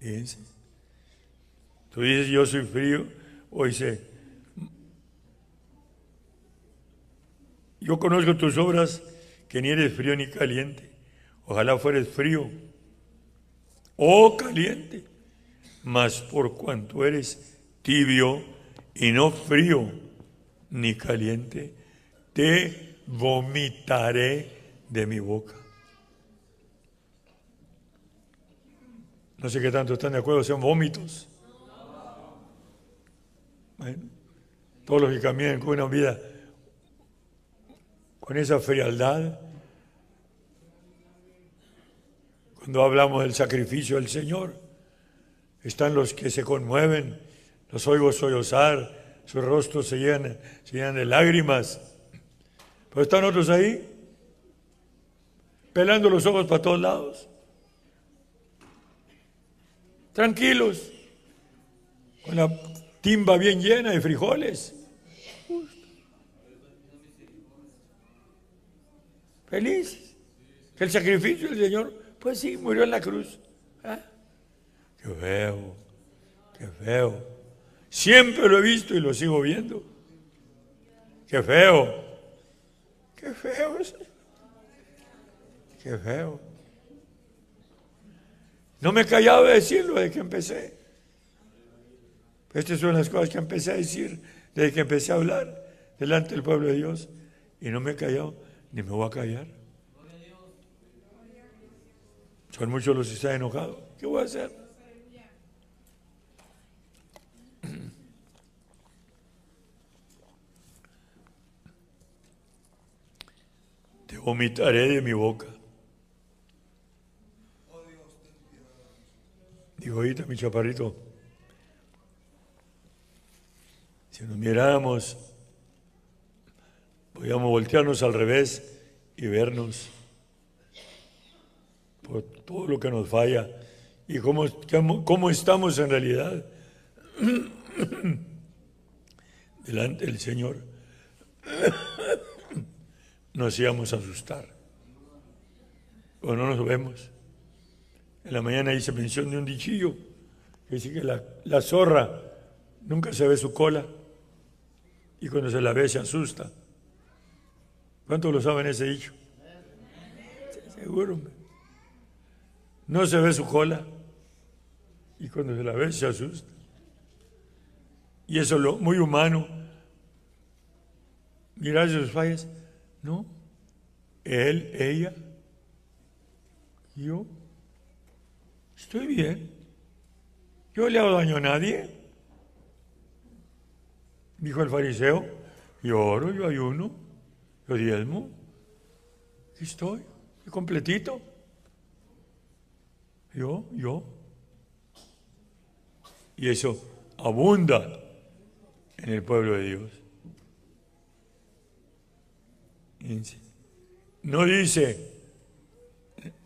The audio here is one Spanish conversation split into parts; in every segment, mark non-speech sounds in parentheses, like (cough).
Fíjense. Tú dices, yo soy frío, o dice, yo conozco tus obras, que ni eres frío ni caliente. Ojalá fueres frío o caliente, mas por cuanto eres tibio y no frío ni caliente, te vomitaré de mi boca. No sé qué tanto están de acuerdo, son vómitos. Bueno, todos los que caminan con una vida con esa frialdad, cuando hablamos del sacrificio del Señor, están los que se conmueven, los oigo sollozar, sus rostros se llenan, se llenan de lágrimas, pero están otros ahí, pelando los ojos para todos lados, tranquilos, con la timba bien llena de frijoles. Felices. El sacrificio del Señor, pues sí, murió en la cruz. ¿Ah? Qué feo, qué feo. Siempre lo he visto y lo sigo viendo. Qué feo, qué feo. Qué feo. No me he callado de decirlo desde que empecé. Estas son las cosas que empecé a decir desde que empecé a hablar delante del pueblo de Dios. Y no me he callado, ni me voy a callar. Son muchos los que están enojados. ¿Qué voy a hacer? Te vomitaré de mi boca. Digo, ahorita mi chaparrito, si nos miráramos, podríamos voltearnos al revés y vernos por todo lo que nos falla y cómo, cómo estamos en realidad (coughs) delante del Señor. (coughs) Nos íbamos a asustar. O no nos vemos. En la mañana hice mención de un dichillo dice que la, zorra nunca se ve su cola y cuando se la ve se asusta. ¿Cuántos lo saben ese dicho? Seguro. No se ve su cola y cuando se la ve se asusta. Y eso es lo muy humano. Mirar sus fallas. No. Él, ella, yo. Estoy bien. Yo le hago daño a nadie. Dijo el fariseo, yo oro, yo ayuno, yo diezmo. Aquí estoy, completito. Yo, yo. Y eso abunda en el pueblo de Dios. No dice,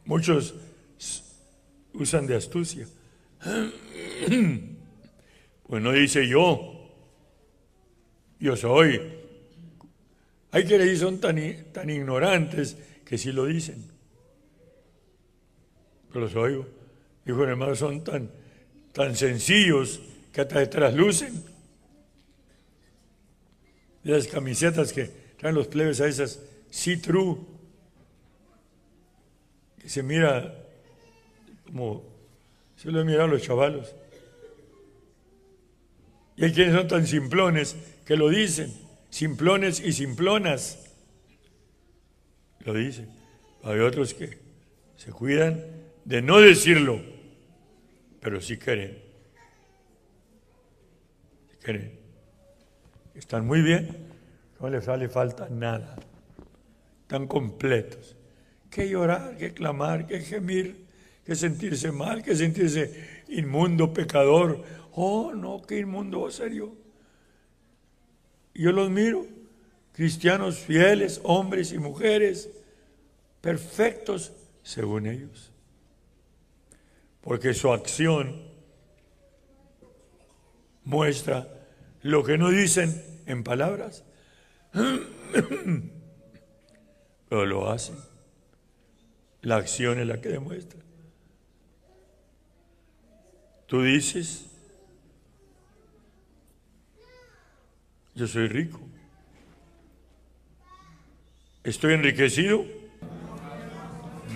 muchos usan de astucia. (clears throat) Pues no dice yo, yo soy. Hay decir son tan, tan ignorantes que sí lo dicen. Pero los oigo. Dijo el hermano, son tan, tan sencillos que hasta detrás lucen. Y las camisetas que traen los plebes a esas, see true, que se mira como se lo he mirado a los chavalos. Y hay quienes son tan simplones que lo dicen, simplones y simplonas. Lo dicen. Hay otros que se cuidan de no decirlo, pero sí creen. Creen. Están muy bien, no les sale falta nada. Están completos. Que llorar, que clamar, que gemir que sentirse mal, que sentirse inmundo, pecador. Oh, no, qué inmundo va a ser yo. Yo los miro, cristianos fieles, hombres y mujeres, perfectos según ellos. Porque su acción muestra lo que no dicen en palabras, (clears throat) pero lo hacen. La acción es la que demuestra. Tú dices, yo soy rico. Estoy enriquecido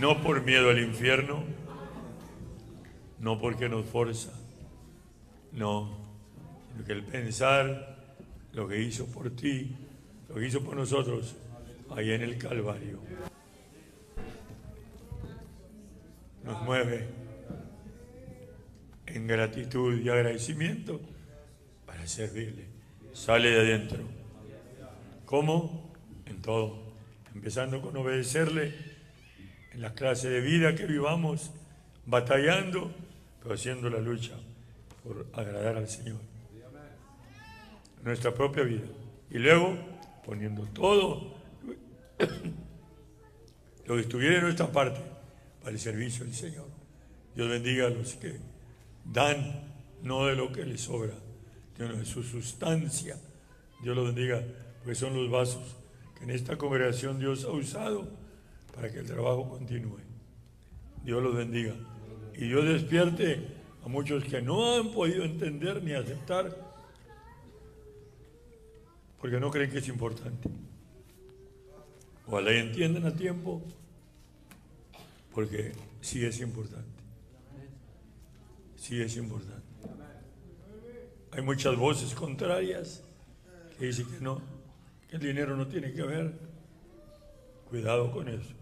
no por miedo al infierno, no porque nos forza, no, sino que el pensar lo que hizo por ti, lo que hizo por nosotros, ahí en el Calvario, nos mueve en gratitud y agradecimiento para servirle. Sale de adentro. ¿Cómo? En todo. Empezando con obedecerle en la clase de vida que vivamos, batallando, pero haciendo la lucha por agradar al Señor. Nuestra propia vida. Y luego poniendo todo (coughs) lo que estuviera en nuestra parte para el servicio del Señor. Dios bendiga a los que dan no de lo que les sobra, sino de su sustancia. Dios los bendiga, porque son los vasos que en esta congregación Dios ha usado para que el trabajo continúe. Dios los bendiga. Y Dios despierte a muchos que no han podido entender ni aceptar porque no creen que es importante. Ojalá entiendan a tiempo porque sí es importante. Sí es importante. Hay muchas voces contrarias que dicen que no, que el dinero no tiene que ver. Cuidado con eso.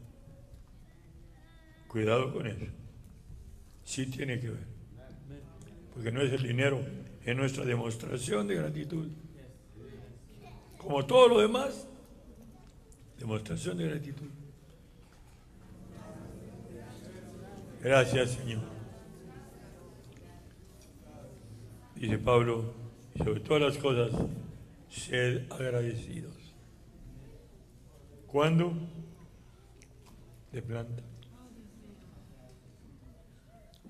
Cuidado con eso. Sí tiene que ver. Porque no es el dinero, es nuestra demostración de gratitud. Como todo lo demás, demostración de gratitud. Gracias, Señor. Dice Pablo, sobre todas las cosas, sed agradecidos. ¿Cuándo? De planta.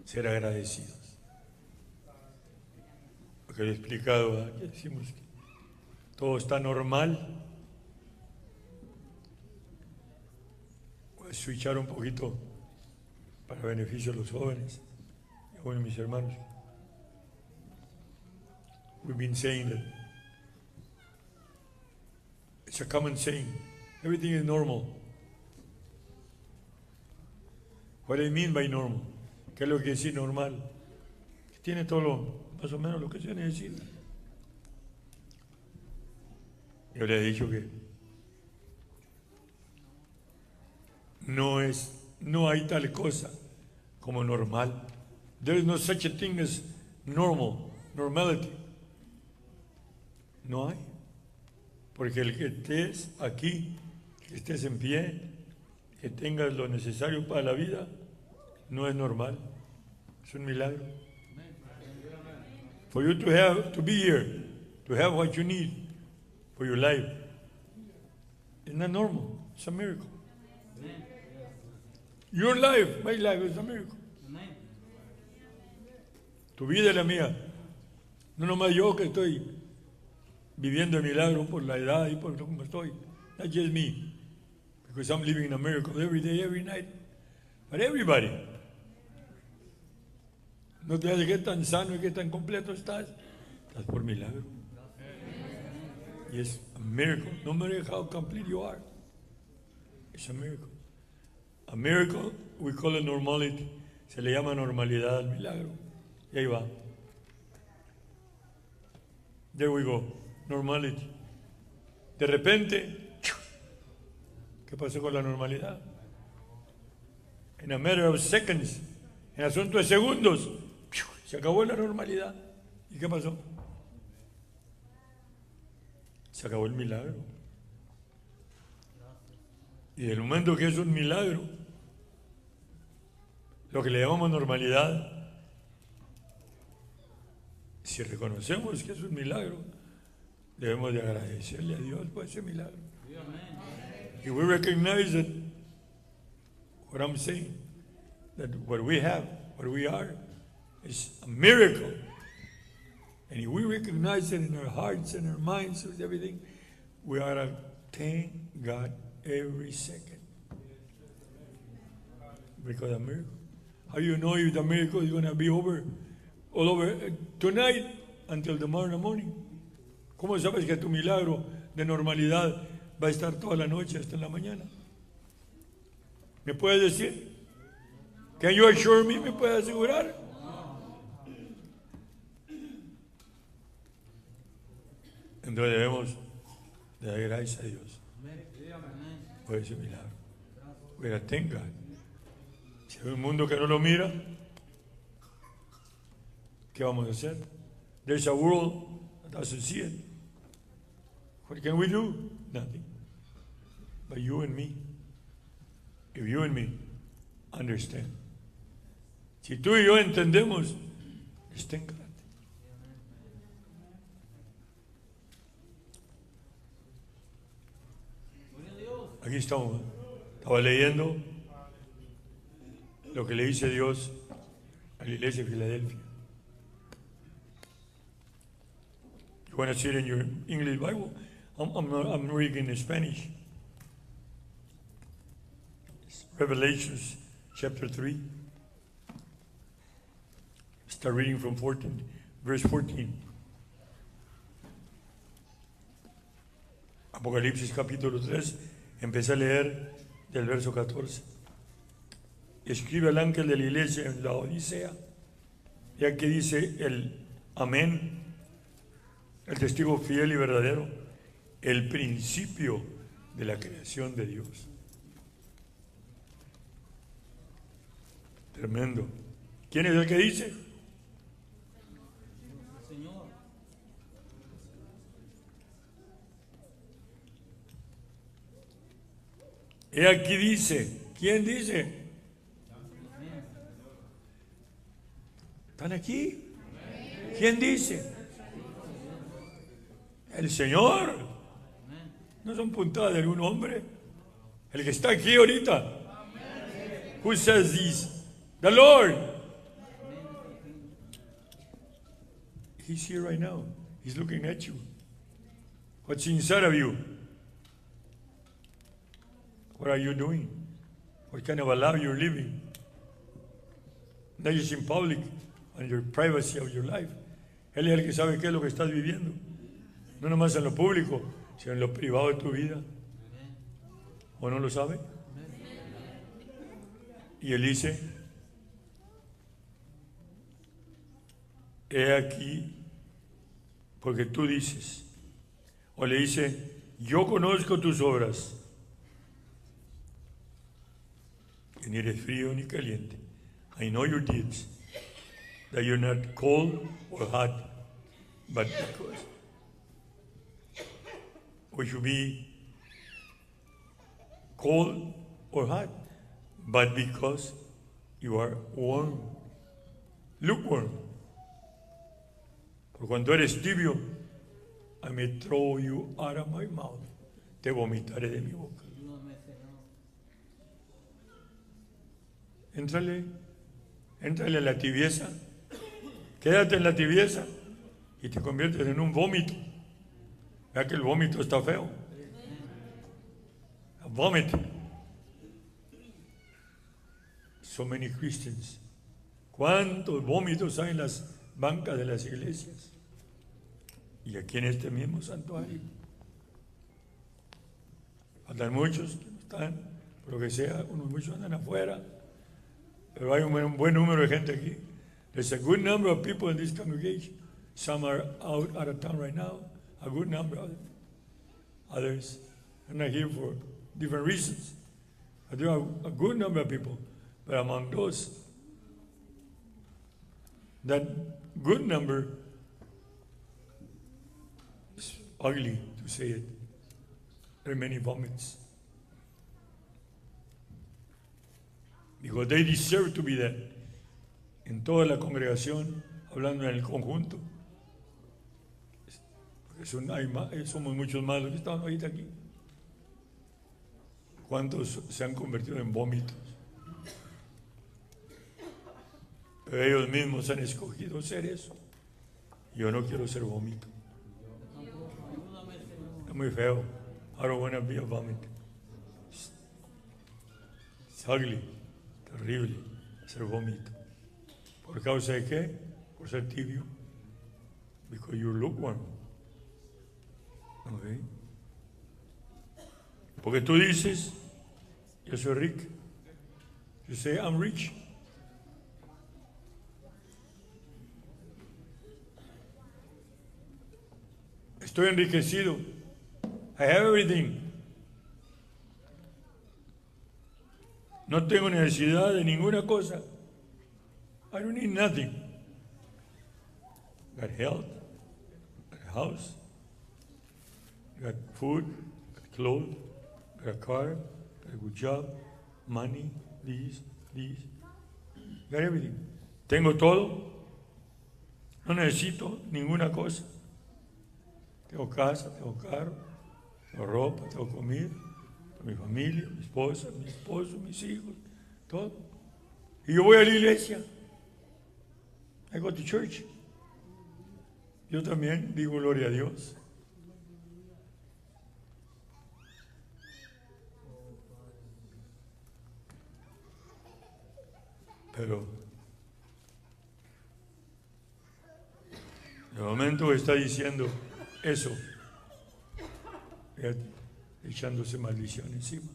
Ser agradecidos. Porque he explicado, aquí decimos que todo está normal. Voy a switchar un poquito para beneficio de los jóvenes y bueno, mis hermanos. We've been saying that it's a common saying. Everything is normal. What do I mean by normal? ¿Qué es lo que decir normal? Tiene todo lo, más o menos lo que se necesita. Yo le he dicho que no es, no hay tal cosa como normal. There is no such a thing as normal, normality. No hay. Porque el que estés aquí, que estés en pie, que tengas lo necesario para la vida, no es normal. Es un milagro. For you to have to be here, to have what you need for your life, it's not normal. It's a miracle. Your life, my life is a miracle. Tu vida y la mía. No nomás yo que estoy viviendo el milagro por la edad y por cómo estoy. Not just me. Because I'm living in a miracle every day, every night. But everybody. No te hace que tan sano y que tan completo estás. Estás por milagro. Y es a miracle. No matter how complete you are. It's a miracle. A miracle, we call it normality. Se le llama normalidad al milagro. Y ahí va. There we go. Normality. De repente, ¿qué pasó con la normalidad? En a matter of seconds, en asunto de segundos, se acabó la normalidad. ¿Y qué pasó? Se acabó el milagro. Y el momento que es un milagro, lo que le llamamos normalidad, si reconocemos que es un milagro, debemos de agradecerle a Dios por ese milagro. We recognize that what I'm saying, that what we have, what we are, is a miracle. And if we recognize it in our hearts and our minds with everything, we ought to thank God every second. because of miracle. How you know if the miracle is going to be over all over uh, tonight until tomorrow morning? ¿Cómo sabes que tu milagro de normalidad va a estar toda la noche hasta la mañana? ¿Me puedes decir? Can you assure me? ¿Me puedes asegurar? Entonces debemos de dar gracias a Dios por ese milagro. Pero tenga. Si hay un mundo que no lo mira, ¿qué vamos a hacer? There's a world that doesn't see it. What can we do? Nothing. But you and me, if you and me understand, si tú y yo entendemos, claros. Aquí estamos. Estaba leyendo lo que le dice Dios a la iglesia de Filadelfia. You want to see it in your English Bible? I'm, I'm, reading in Spanish. Revelations chapter 3. Start reading from 14, verse 14. Apocalipsis capítulo 3, empecé a leer del verso 14. Escribe al ángel de la iglesia en la Odisea, ya que dice el amén, el testigo fiel y verdadero, el principio de la creación de Dios. Tremendo. ¿Quién es el que dice? Señor. He aquí dice. ¿Quién dice? ¿Están aquí? ¿Quién dice? El Señor. No son puntadas de algún hombre. El que está aquí ahorita. Who says this? The Lord. He's here right now. He's looking at you. What's inside of you? What are you doing? What kind of a life you're living? Not just in public, and your privacy of your life. Él es el que sabe qué es lo que estás viviendo. No nomás en lo público, sino en lo privado de tu vida. ¿O no lo sabe? Y él dice, he aquí, porque tú dices, o le dice, yo conozco tus obras, que ni eres frío ni caliente. I know your deeds, that you're not cold or hot, but because we should be cold or hot, but because you are warm, lukewarm. Por cuando eres tibio, I may throw you out of my mouth. Te vomitaré de mi boca. Éntrale, éntrale a la tibieza. Quédate en la tibieza y te conviertes en un vómito. Vea que el vómito está feo. Vomit. So many Christians. ¿Cuántos vómitos hay en las bancas de las iglesias? Y aquí en este mismo santuario. Faltan muchos que no están, por lo que sea, unos muchos andan afuera. Pero hay un buen número de gente aquí. There's a good number of people in this congregation. Some are out, out of town right now. A good number of. Others are not here for different reasons. There are a good number of people. But among those, that good number is ugly to say it. There are many vomits. Because they deserve to be that. En toda la congregación, hablando en el conjunto. Eh, somos muchos más los que estamos ahorita aquí. ¿Cuántos se han convertido en vómitos? Pero ellos mismos han escogido ser eso. Yo no quiero ser vómito. Es muy feo. I don't want to be a vomit. It's ugly. terrible, hacer vómito. ¿Por causa de qué? Por ser tibio. Because you're lukewarm. Okay. Porque tú dices, yo soy rico. You say, I'm rich. Estoy enriquecido. I have everything. No tengo necesidad de ninguna cosa. I don't need nothing. Got health, got a house, got food, got clothes, got a car, got a good job, money, this, this. Got everything. Tengo todo. No necesito ninguna cosa. Tengo casa, tengo carro, tengo ropa, tengo comida, tengo mi familia, mi esposa, mi esposo, mis hijos, todo. Y yo voy a la iglesia. I go to church. Yo también digo gloria a Dios. Pero de momento está diciendo eso, echándose maldición encima.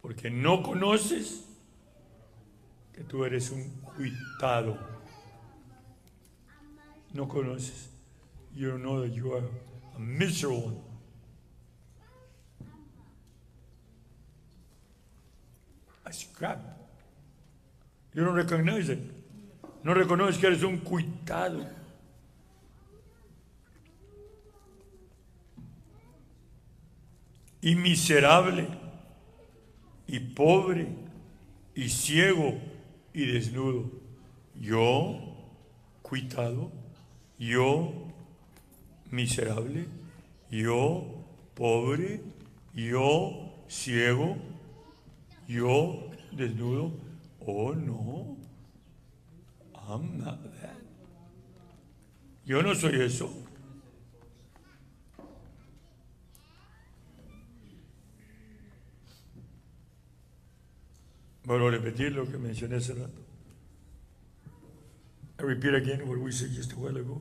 Porque no conoces que tú eres un cuitado. No conoces. You don't know that you are a miserable. A scrap. You don't recognize. No reconoces que eres un cuitado. Y miserable, y pobre, y ciego, y desnudo. Yo, cuitado, yo, miserable, yo, pobre, yo, ciego, yo, desnudo. Oh, no. I'm not that. Yo no soy eso. Vuelvo a repetir lo que mencioné hace rato. I repeat again what we said just a while ago.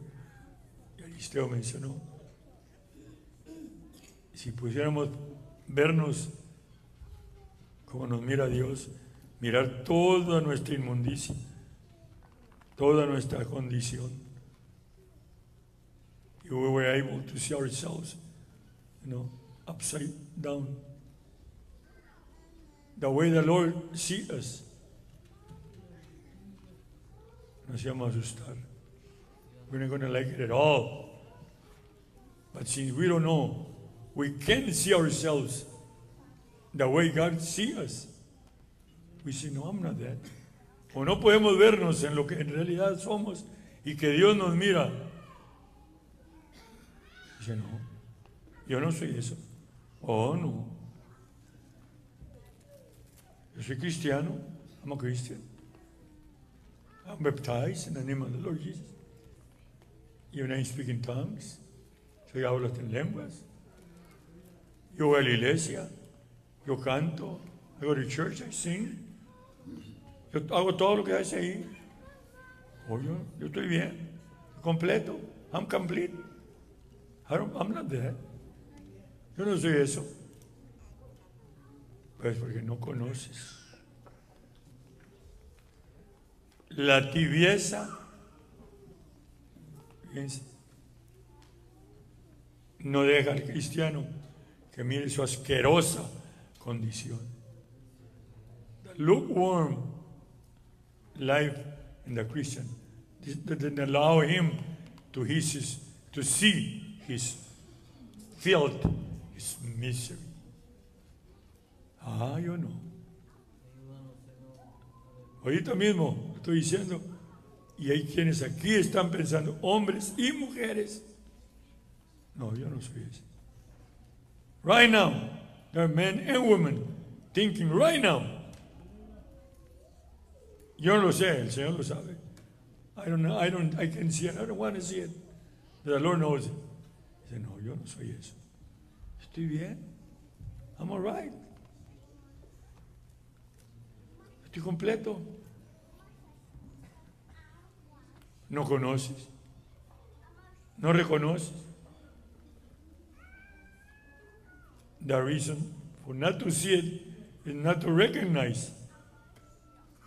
Y Aristeo mencionó. Si pudiéramos vernos como nos mira Dios, mirar toda nuestra inmundicia, toda nuestra condición. Y we were able to see ourselves, you know, upside down. The way the Lord sees us. Nos íbamos a asustar. We're not going to like it at all. But since we don't know, we can see ourselves the way God sees us. We say, no, I'm not that. O no podemos vernos en lo que en realidad somos y que Dios nos mira. Dice, no, yo no soy eso. Oh, no. Yo soy cristiano. I'm a Christian. I'm baptized in the name of the Lord Jesus. Even I speak in tongues. Soy hablo en lenguas. Yo voy a la iglesia. Yo canto. I go to church. I sing. Yo hago todo lo que hace ahí. Yo, yo estoy bien. Completo. I'm complete. I don't, I'm not that. Yo no soy eso. Pues porque no conoces. La tibieza, fíjense, no deja al cristiano que mire su asquerosa condición. The lukewarm life in the Christian didn't allow him to, his, to see his filth, his misery. Ah, yo no. Ahorita mismo estoy diciendo, y hay quienes aquí están pensando, hombres y mujeres. No, yo no soy ese. Right now, there are men and women thinking right now. Yo no lo sé, el Señor lo sabe. I don't know, I don't, I can see it, I don't want to see it. The Lord knows it. Dice, no, yo no soy eso. Estoy bien. I'm all right. Estoy completo. No conoces. No reconoces. The reason for not to see it is not to recognize.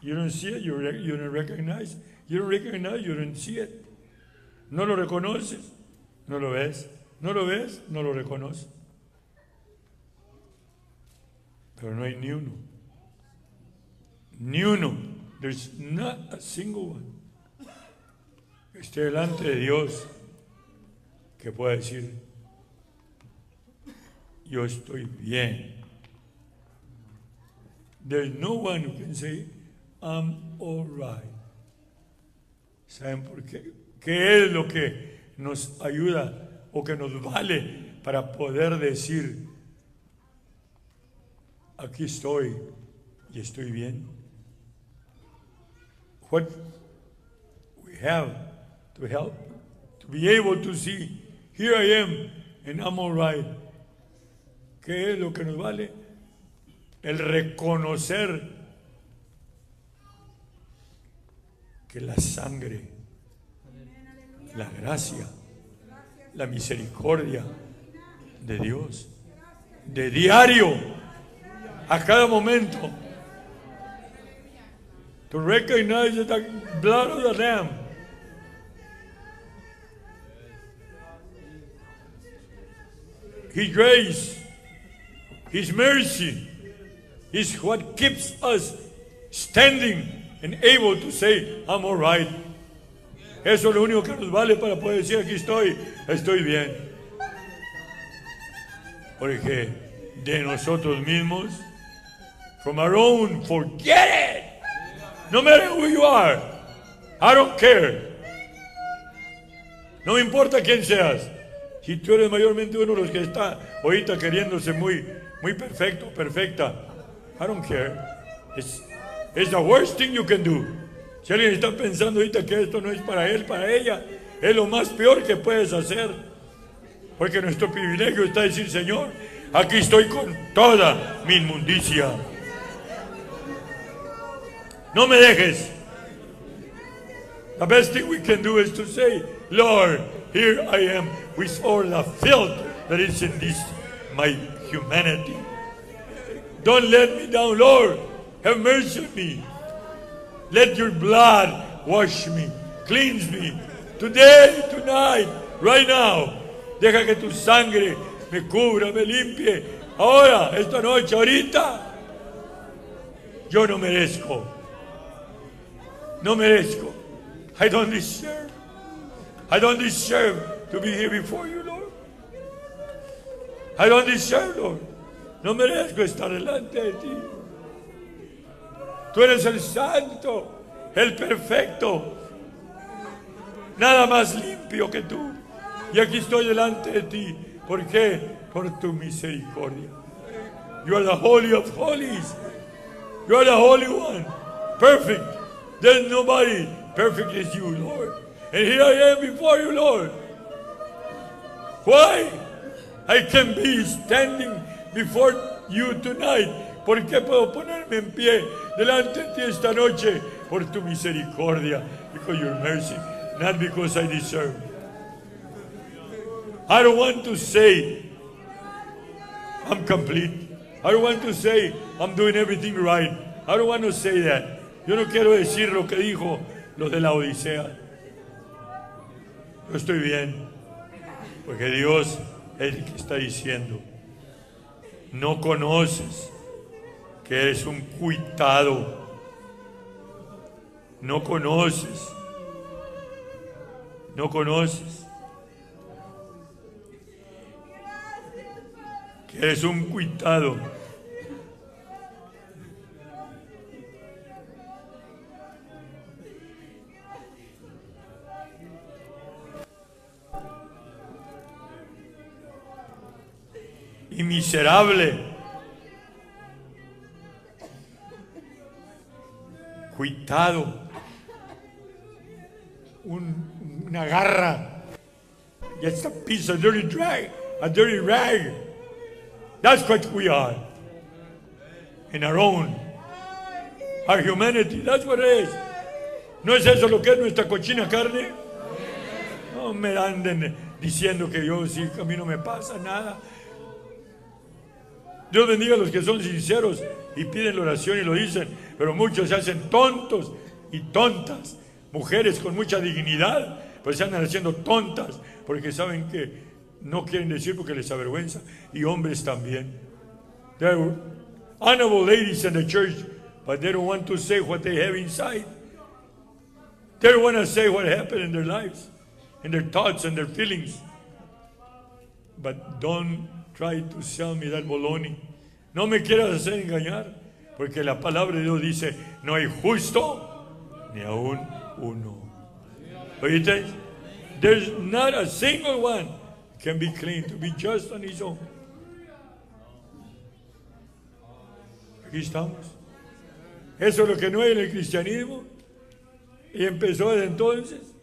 You don't see it, you, re- you don't recognize. You don't recognize, you don't see it. No lo reconoces, no lo ves. No lo ves, no lo reconoces. Pero no hay ni uno. Ni uno. There's not a single one. que Esté delante de Dios que pueda decir, yo estoy bien. There's no one who can say, I'm all right. ¿Saben por qué? ¿Qué es lo que nos ayuda o que nos vale para poder decir, aquí estoy y estoy bien? What we have to help, to be able to see, here I am and I'm all right. ¿Qué es lo que nos vale? El reconocer que la sangre, la gracia, la misericordia de Dios, de diario, a cada momento, to recognize the blood of the Lamb. His grace, His mercy is what keeps us standing and able to say, I'm all right. Eso es lo único que nos vale para poder decir, aquí estoy, estoy bien. Porque de nosotros mismos, from our own, forget it. No matter who you are, I don't care. No importa quién seas. Si tú eres mayormente uno de los que está ahorita queriéndose muy, muy perfecto, perfecta, I don't care. It's the worst thing you can do. Si alguien está pensando ahorita que esto no es para él, para ella, es lo más peor que puedes hacer. Porque nuestro privilegio está decir, Señor, aquí estoy con toda mi inmundicia. No me dejes. The best thing we can do is to say, Lord, here I am with all the filth that is in this, my humanity. Don't let me down, Lord. Have mercy on me. Let your blood wash me, cleanse me. Today, tonight, right now. Deja que tu sangre me cubra, me limpie. Ahora, esta noche, ahorita. Yo no merezco. No merezco. I don't deserve. I don't deserve to be here before you, Lord. I don't deserve, Lord. No merezco estar delante de ti. Tú eres el santo, el perfecto. Nada más limpio que tú. Y aquí estoy delante de ti. ¿Por qué? Por tu misericordia. You are the holy of holies. You are the holy one. Perfect. There's nobody perfect as you, Lord. And here I am before you, Lord. Why? I can be standing before you tonight. ¿Por qué puedo ponerme en pie delante de ti esta noche? Por tu misericordia. Because your mercy. Not because I deserve. I don't want to say I'm complete. I don't want to say I'm doing everything right. I don't want to say that. Yo no quiero decir lo que dijo los de la Odisea. Yo estoy bien. Porque Dios es el que está diciendo. No conoces que eres un cuitado. No conoces. No conoces. Que eres un cuitado. Y miserable. Un- una garra. Just a piece of dirty drag, a dirty rag. That's what we are. In our own. Our humanity, that's what it is. ¿No es eso lo que es nuestra cochina carne? No me anden diciendo que yo sí, a mí no me pasa nada. Dios bendiga a los que son sinceros y piden la oración y lo dicen, pero muchos se hacen tontos y tontas. Mujeres con mucha dignidad, pues se andan haciendo tontas porque saben que no quieren decir porque les avergüenza. Y hombres también. There are honorable ladies in the church, but they don't want to say what they have inside. They don't want to say what happened in their lives, in their thoughts and their feelings. But don't try to sell me that baloney. No me quieras hacer engañar, porque la palabra de Dios dice, no hay justo ni aún uno. ¿Oíste? There's not a single one can be clean to be just on his own. Aquí estamos. Eso es lo que no hay en el cristianismo. Y empezó desde entonces.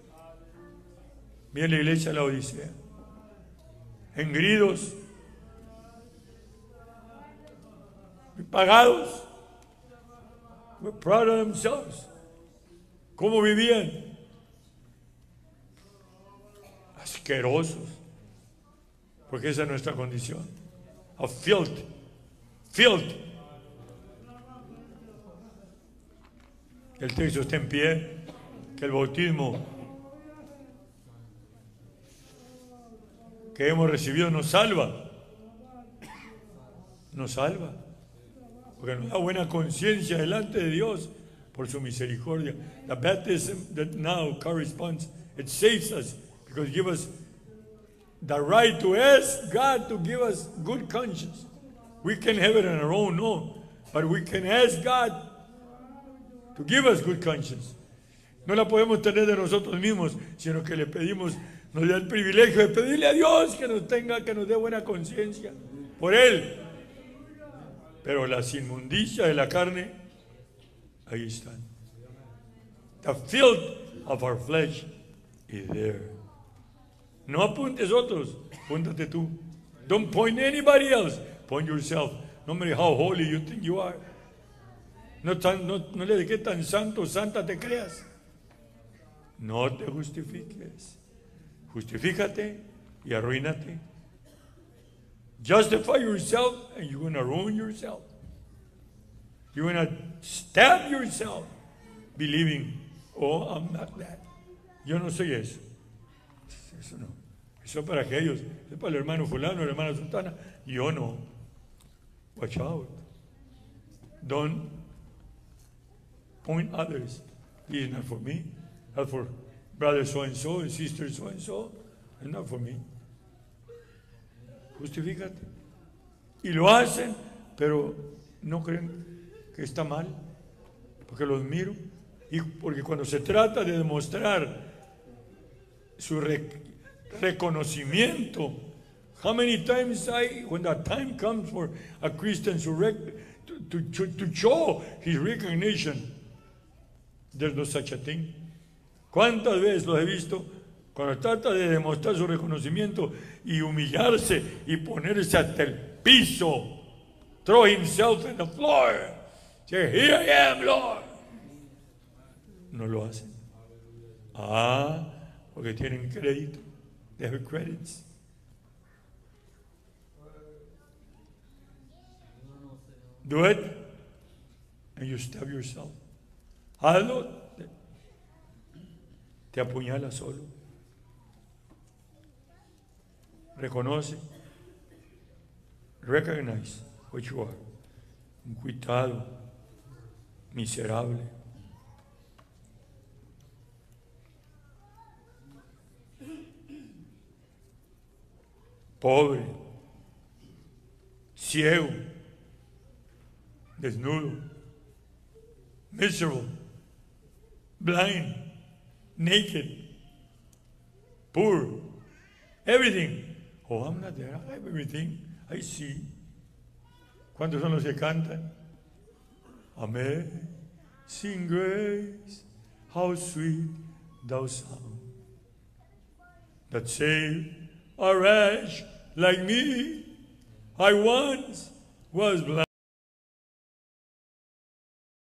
Viene la iglesia la Odisea. Engridos. Pagados. Proud of themselves. ¿Cómo vivían? Asquerosos. Porque esa es nuestra condición. A filth. Filth. El texto está en pie, que el bautismo que hemos recibido nos salva. Nos salva. Porque nos da buena conciencia delante de Dios por su misericordia. The baptism that now corresponds, it saves us because it gives us the right to ask God to give us good conscience. We can have it on our own, no. But we can ask God to give us good conscience. No la podemos tener de nosotros mismos, sino que le pedimos, nos da el privilegio de pedirle a Dios que nos tenga, que nos dé buena conciencia por Él. Pero las inmundicias de la carne, ahí están. The filth of our flesh is there. No apuntes otros, apúntate tú. Don't point anybody else, point yourself. No matter how holy you think you are. No, no, no santo santa te creas. No te justifiques. Justifícate y arruínate. Justify yourself and you're going to ruin yourself. You're going to stab yourself believing, oh, I'm not that. Yo no soy eso. Eso no. Eso para aquellos. Eso es para el hermano fulano, la hermana sultana. Yo no. Watch out. Don't point others. This is not for me. Not for brother so and so and sister so and so. It's not for me. Justifícate. Y lo hacen, pero no creen que está mal. Porque los miro. Y porque cuando se trata de demostrar su re- reconocimiento, how many times I, when the time comes for a Christian to, to, to, show his recognition, there's no such a thing. ¿Cuántas veces lo he visto? Cuando trata de demostrar su reconocimiento y humillarse y ponerse hasta el piso, throw himself in the floor, say, here I am, Lord. No lo hacen. Ah, porque tienen crédito. They have credits. Do it, and you stab yourself. Hazlo, te, apuñala solo. Reconoce. Recognize what you are. Un cuitado, miserable. Pobre, ciego, desnudo, miserable, blind, naked, poor, everything. Oh, I'm not there. I have everything. I see. ¿Cuántos son los que cantan? Amazing grace, how sweet thou sound that saved a wretch like me. I once was blind.